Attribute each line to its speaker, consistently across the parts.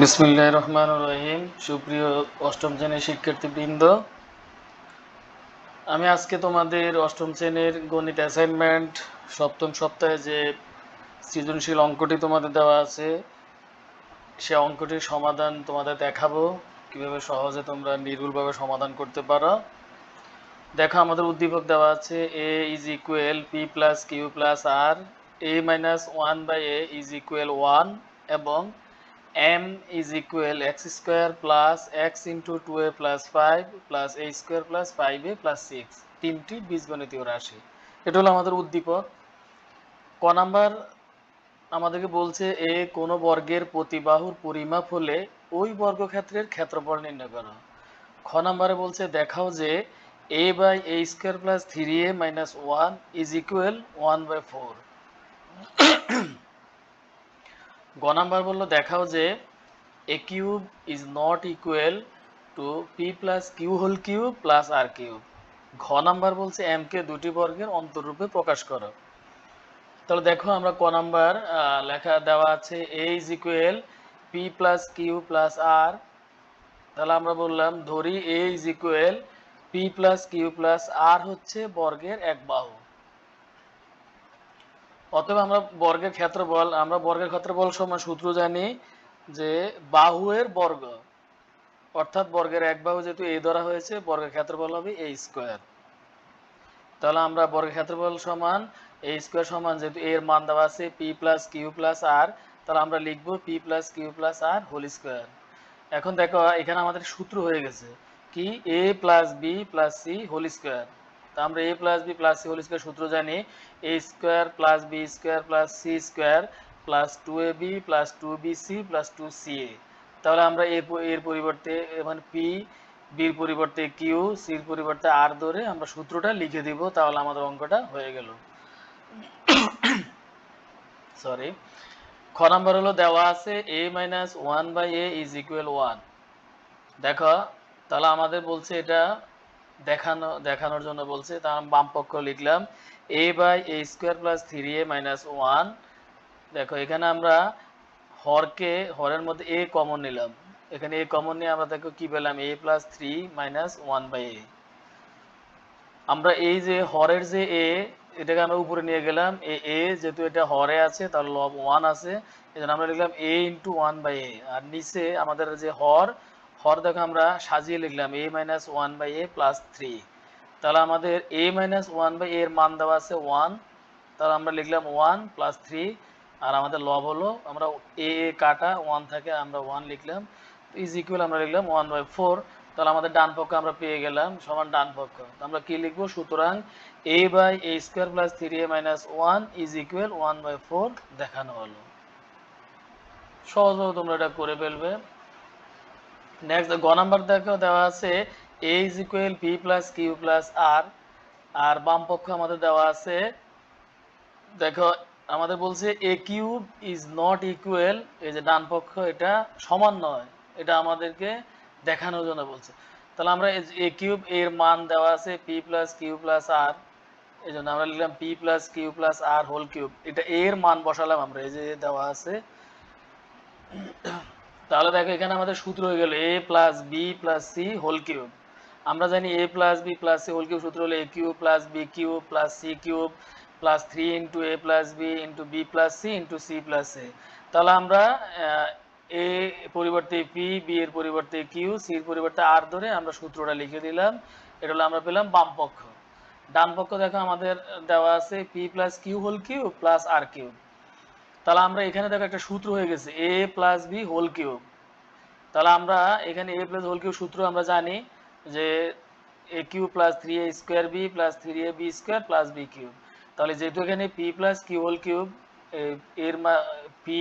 Speaker 1: বিসমিল্লাহ রহমান রহিম। সুপ্রিয় অষ্টম শ্রেণির শিক্ষার্থীবৃন্দ, আমি আজকে তোমাদের অষ্টম শ্রেণির গণিত অ্যাসাইনমেন্ট সপ্তম সপ্তাহে যে সৃজনশীল অঙ্কটি তোমাদের দেওয়া আছে, সে অঙ্কটির সমাধান তোমাদের দেখাবো। কীভাবে সহজে তোমরা নির্ভুলভাবে সমাধান করতে পারো। দেখো, আমাদের উদ্দীপক দেওয়া আছে A is equal P plus Q plus R A minus one by A is equal one এবং m is equal x square plus x into 2a plus 5 plus a square plus 5a plus 6 তিনটি বীজগণিতীয় রাশি। এটা হলো আমাদের উদ্দীপক। ক number আমাদেরকে বলছে, এ কোন বর্গের প্রতিবাহুর পরিমাপ হলে ওই বর্গক্ষেত্রের ক্ষেত্রফল নির্ণয় করো। খ নাম্বারে বলছে, দেখাও যে a by a square plus three A minus one is equal one by four গ নাম্বার বলল, দেখাও যে A cube is not equal to P plus Q whole cube plus R cube ঘ নাম্বার বলছে এম কে দুটি বর্গের অন্তরূপে প্রকাশ করো। তাহলে দেখো আমরা ক নাম্বার লেখা দেওয়া আছে A is equal P plus Q plus R তাহলে আমরা বললাম, ধরি A is equal P plus Q plus R হচ্ছে বর্গের এক বাহু। অতএব আমরা বর্গের ক্ষেত্রফল আমরা বর্গের ক্ষেত্রফল সমান সূত্র জানি যে বাহুয়ের বর্গ। অর্থাৎ বর্গের এক বাহু যেহেতু এই ধরা হয়েছে, বর্গের ক্ষেত্রফল হবে এ স্কোয়ার তাহলে আমরা বর্গের ক্ষেত্রফল সমান এ স্কোয়ার সমান যেহেতু এর মান দেওয়া আছে P plus Q plus R তাহলে আমরা লিখব P plus Q plus R whole square এখন দেখো, এখানে আমাদের সূত্র হয়ে গেছে। কি? A plus B plus C whole square তা আমরা A plus B plus C whole square সূত্র জানি। A square plus B square plus C square plus two A B plus two B C plus two C A তাহলে আমরা এর এর পরিবর্তে মানে পি বির পরিবর্তে কিউ সির পরিবর্তে আর ধরে আমরা সূত্রটা লিখে দিব, তাহলে আমাদের অঙ্কটা হয়ে গেল। সরি খ নাম্বার হলো দেওয়া আছে A minus one by A is equal one দেখো, তাহলে আমাদের বলছে এটা দেখানো, দেখানোর জন্য বলছে, তার বাম পক্ষ লিখলাম A by A square plus three A minus one দেখো, এখানে আমরা হরকে, হরের মধ্যে এ কমন নিলাম। এখানে এ কমন নিয়ে আমরা দেখো কি পেলাম? A plus three minus one by A আমরা এই যে হরের যে এ এটাকে আমরা উপরে নিয়ে গেলাম। এ এ যেহেতু এটা হরে আছে, তার লব ওয়ান আছে এই জন্য আমরা লিখলাম A into one by A আর নিচে আমাদের যে হর হর দেখো আমরা সাজিয়ে লিখলাম A minus one by A plus three তাহলে আমাদের এ মাইনাস ওয়ান বাই এর মান দেওয়া আছে ওয়ান তাহলে আমরা লিখলাম ওয়ান প্লাস থ্রি আর আমাদের লব হলো, আমরা এ কাটা ওয়ান থাকে আমরা ওয়ান লিখলাম। ইজ ইকুয়াল আমরা লিখলাম ওয়ান বাই ফোর তাহলে আমাদের ডান পক্ষ আমরা পেয়ে গেলাম সমান ডান পক্ষ। আমরা কি লিখব? সুতরাং A by A square plus three A minus one is equal one by four দেখানো হলো। সহজভাবে তোমরা এটা করে ফেলবে। নেক্সট গ নাম্বার দেখো দেওয়া আছে A is equal P plus Q plus R আর বাম পক্ষ আমাদের দেওয়া আছে, দেখো, আমাদের বলছে A cube is not equal এই যে ডান পক্ষ এটা সমান নয়, এটা আমাদেরকে দেখানোর জন্য বলছে। তাহলে আমরা এ কিউব এর মান দেওয়া আছে P plus Q plus R এই জন্য আমরা লিখলাম P plus Q plus R whole cube এটা এর মান বসালাম আমরা, এই যে দেওয়া আছে। তাহলে দেখো এখানে আমাদের সূত্র হয়ে গেল A plus B plus C whole cube আমরা জানি A plus B plus C whole cube সূত্র হলো A cube plus B cube plus C cube plus three into A plus B into B plus C into C plus A তাহলে আমরা এ পরিবর্তে P B এর পরিবর্তে Q সির পরিবর্তে আর ধরে আমরা সূত্রটা লিখে দিলাম। এটা হলো আমরা পেলাম বাম পক্ষ। ডান পক্ষ দেখো আমাদের দেওয়া আছে P plus Q whole cube plus R cube তাহলে আমরা এখানে দেখো একটা সূত্র হয়ে গেছে A plus B whole cube তাহলে আমরা এখানে এ প্লাস হোল কিউব সূত্র আমরা জানি যে A cube plus three A square B plus three A B square plus B cube তাহলে যেহেতু এখানে P plus Q whole cube এর পি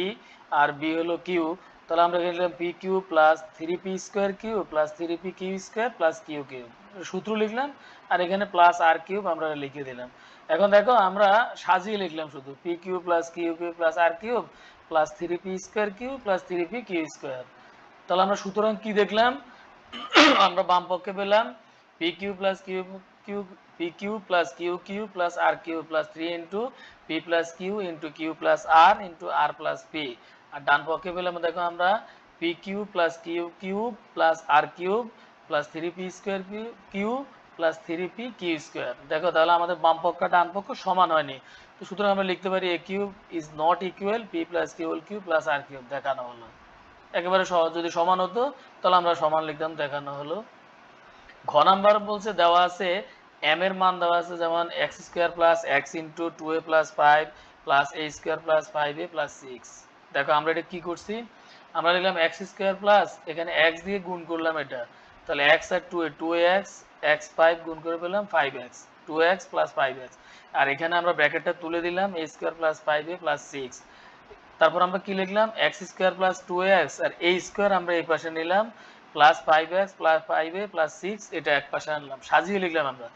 Speaker 1: আর বি হলো কিউ তাহলে আমরা এখানে লিখলাম P Q plus three P square Q plus three P Q square plus Q cube সূত্র লিখলাম আর এখানে প্লাস আর কিউব আমরা লিখে দিলাম। এখন দেখো আমরা সাজিয়ে লিখলাম শুধু P Q plus Q Q plus R cube plus three P square Q plus three P Q square তাহলে আমরা সুতরাং কি দেখলাম আমরা বাম পক্ষে পেলাম P Q plus Q Q P Q plus Q Q plus R Q plus three into P plus Q into Q plus R into R plus P আর ডান পক্ষে পেলাম দেখো আমরা P Q plus Q cube plus R cube plus three P square Q Q plus three P Q square দেখো তাহলে আমাদের বাম পক্ষ ডান পক্ষ সমান হয়নি। তো সুতরাং আমরা লিখতে পারি A cube is not equal P plus Q whole cube plus R cube দেখানো হলো। একেবারে যদি সমান হতো, তাহলে আমরা সমান লিখতাম, দেখানো হলো। ঘ নাম্বার বলছে, দেওয়া আছে এম এর মান দেওয়া আছে যেমন X square plus X into two A plus five plus A square plus five A plus six দেখো আমরা এটা কি করছি? আমরা লিখলাম এক্স স্কোয়ার প্লাস এখানে এক্স দিয়ে গুণ করলাম এটা। তাহলে X R two A two X X five গুণ করে পেলাম five X two X plus five X আর এখানে আমরা ব্র্যাকেটটা তুলে দিলাম A square plus five A plus six তারপর আমরা কি লিখলাম? X square plus two X R A square আমরা এই পাশে নিলাম plus five X plus five A plus six এটা এক পাশে আনলাম। সাজিয়ে লিখলাম আমরা।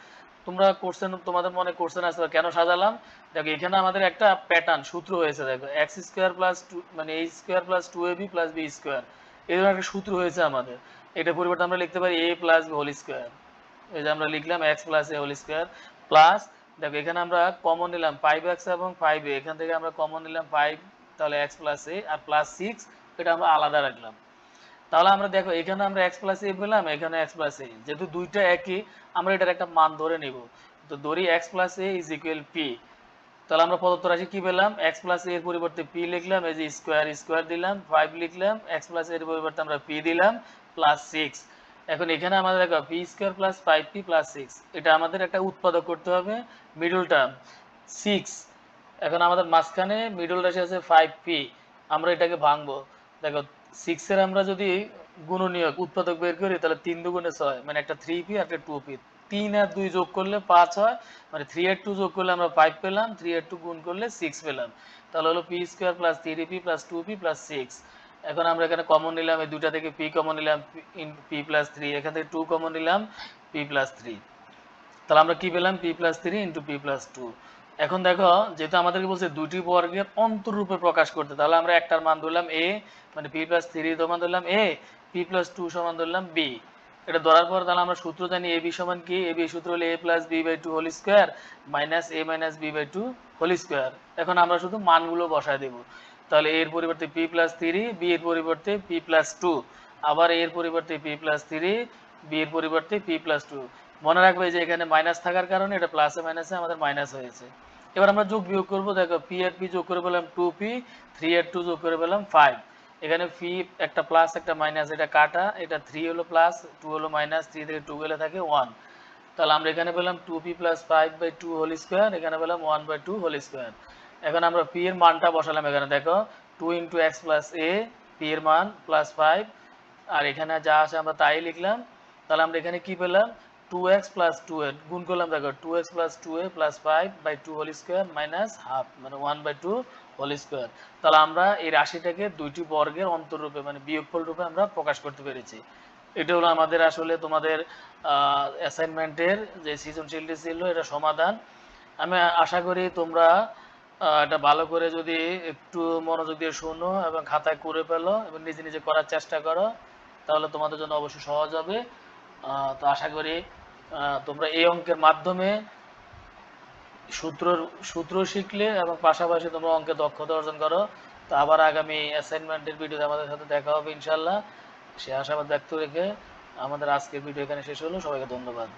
Speaker 1: তোমরা কোর্সেন তোমাদের মনে কোর্সেন আসবে কেন সাজালাম? দেখো, এখানে আমাদের একটা প্যাটার্ন সূত্র হয়েছে, দেখো। এক্স স্কোয়ার প্লাস টু মানে A square plus two A B plus B square এই ধরনের একটা সূত্র হয়েছে আমাদের। এটা পরিবর্তে আমরা লিখতে পারি এ প্লাস হোল স্কোয়ার এই যে আমরা লিখলাম X plus A whole square plus দেখো এখানে আমরা কমন নিলাম ফাইভ এক্স এবং ফাইভ এ এখান থেকে আমরা কমন নিলাম ফাইভ তাহলে এক্স প্লাস এ আর প্লাস সিক্স এটা আমরা আলাদা রাখলাম। তাহলে আমরা দেখো এখানে আমরা এক্স প্লাস এ পেলাম, এখানে এক্স প্লাস এ যেহেতু দুইটা একই, আমরা এটার একটা মান ধরে নিব। তো ধরি X plus A is equal P তাহলে আমরা প্রদত্ত রাশি কি পেলাম? এক্স প্লাস এর পরিবর্তে পি লিখলাম, এই যে স্কোয়ার স্কোয়ার দিলাম ফাইভ লিখলাম এক্স প্লাস এর পরিবর্তে আমরা পি দিলাম প্লাস সিক্স এখন এখানে আমাদের দেখো P square plus five P plus six এটা আমাদের একটা উৎপাদক করতে হবে মিডল টার্ম সিক্স এখন আমাদের মাঝখানে মিডল রাশি আছে ফাইভ পি আমরা এটাকে ভাঙবো। দেখো সিক্সের আমরা যদি গুণনীয়ক উৎপাদক বের করি, তাহলে তিন দুগুণে ছয় মানে একটা থ্রি পি একটা টু পি তিন আর দুই যোগ করলে পাঁচ হয় মানে থ্রি আর টু যোগ করলে আমরা ফাইভ পেলাম থ্রি আর টু গুণ করলে সিক্স পেলাম। তাহলে হলো P square plus three P plus two P plus six এখন আমরা এখানে কমন নিলাম, এই দুটা থেকে পি কমন নিলাম পি প্লাস থ্রি এখান থেকে টু কমন নিলাম পি প্লাস থ্রি তাহলে আমরা কি পেলাম? P plus three into P plus two এখন দেখো, যেহেতু আমাদেরকে বলছে দুটি বর্গের অন্তরূপে প্রকাশ করতে, তাহলে আমরা একটার মান ধরলাম এ মানে পি প্লাস থ্রি সমান ধরলাম এ পি প্লাস টু সমান ধরলাম বি এটা ধরার পর তাহলে আমরা সূত্র জানি এ বি সমান কি? এ বি সূত্র হলো A plus B by two whole square minus A minus B by two whole square এখন আমরা শুধু মানগুলো বসায় দেব। তাহলে এর পরিবর্তে পি প্লাস থ্রি বি এর পরিবর্তে পি প্লাস টু আবার এর পরিবর্তে পি প্লাস থ্রি বি এর পরিবর্তে পি প্লাস টু মনে রাখবে যে এখানে মাইনাস থাকার কারণে এটা প্লাসে মাইনাসে আমাদের মাইনাস হয়েছে। এবার আমরা যোগ বিয়োগ করব, দেখো পি আর পি যোগ করে পেলাম টু পি থ্রি আর টু যোগ করে পেলাম ফাইভ এখানে পি একটা প্লাস একটা মাইনাস এটা কাটা, এটা থ্রি হলো প্লাস টু হলো মাইনাস থ্রি থেকে টু গেলে থাকে ওয়ান তাহলে আমরা এখানে পেলাম two P plus five by two whole square এখানে পেলাম one by two whole square এখন আমরা পি এর মানটা বসালাম এখানে, দেখো two into X plus A P এর মান প্লাস ফাইভ আর এখানে যা আছে আমরা তাই লিখলাম। তাহলে আমরা এখানে কি পেলাম? Two X plus two A গুণ করলাম, দেখো two X plus two A plus five by two whole square minus half মানে one by two whole square তাহলে আমরা এই রাশিটাকে দুইটি বর্গের অন্তরূপে মানে বিয়োগফল রূপে আমরা প্রকাশ করতে পেরেছি। এটা হলো আমাদের আসলে তোমাদের অ্যাসাইনমেন্টের যে সৃজনশীলটি ছিল, এটা সমাধান। আমি আশা করি তোমরা এটা ভালো করে যদি একটু মনোযোগ দিয়ে শোনো এবং খাতায় করে ফেলো এবং নিজে নিজে করার চেষ্টা করো, তাহলে তোমাদের জন্য অবশ্যই সহজ হবে। তো আশা করি তোমরা এই অঙ্কের মাধ্যমে সূত্র সূত্র শিখলে এবং পাশাপাশি তোমরা অঙ্কে দক্ষতা অর্জন করো। তো আবার আগামী অ্যাসাইনমেন্টের ভিডিওতে আমাদের সাথে দেখা হবে ইনশাল্লাহ সে আশাবাদ ব্যক্ত রেখে আমাদের আজকের ভিডিও এখানে শেষ হলো। সবাইকে ধন্যবাদ।